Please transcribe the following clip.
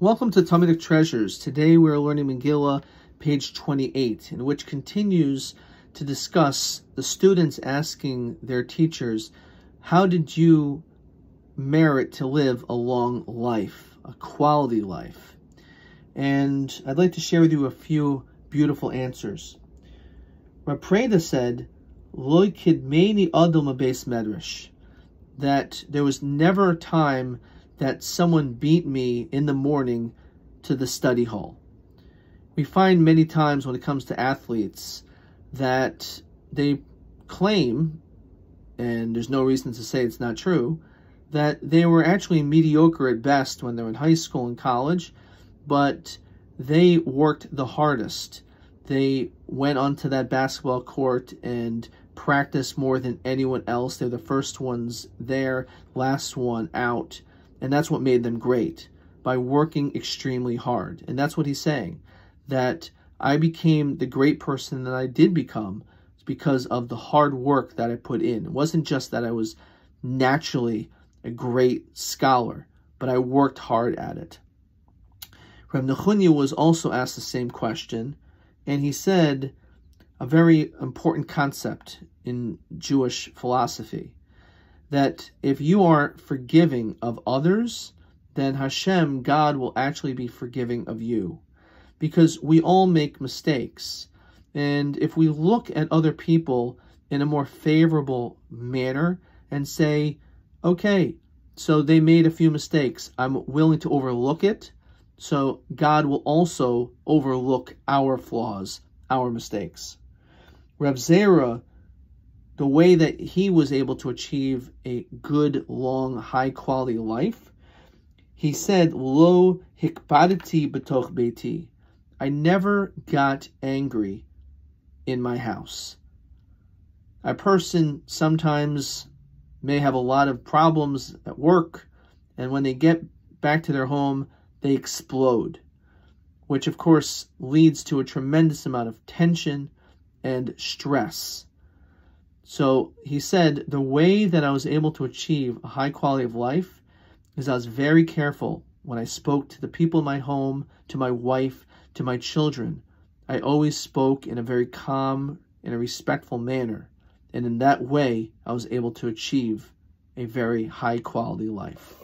Welcome to Talmudic Treasures. Today we are learning Megillah, page 28, in which continues to discuss the students asking their teachers, how did you merit to live a long life, a quality life? And I'd like to share with you a few beautiful answers. Rav Preida said, Loy kidmeni adam beis medrash, that there was never a time that someone beat me in the morning to the study hall. We find many times when it comes to athletes that they claim, and there's no reason to say it's not true, that they were actually mediocre at best when they were in high school and college, but they worked the hardest. They went onto that basketball court and practiced more than anyone else. They're the first ones there, last one out. And that's what made them great by working extremely hard. And that's what he's saying that I became the great person that I did become because of the hard work that I put in. It wasn't just that I was naturally a great scholar, but I worked hard at it. Reb was also asked the same question, and he said a very important concept in Jewish philosophy that if you are forgiving of others, then Hashem, God, will actually be forgiving of you. Because we all make mistakes. And if we look at other people in a more favorable manner and say, okay, so they made a few mistakes. I'm willing to overlook it. So God will also overlook our flaws, our mistakes. Reb Zera the way that he was able to achieve a good, long, high quality life, he said, Lo hikbadati betoch beiti. I never got angry in my house. A person sometimes may have a lot of problems at work, and when they get back to their home, they explode, which of course leads to a tremendous amount of tension and stress. So he said, the way that I was able to achieve a high quality of life is I was very careful when I spoke to the people in my home, to my wife, to my children. I always spoke in a very calm and a respectful manner. And in that way, I was able to achieve a very high quality life.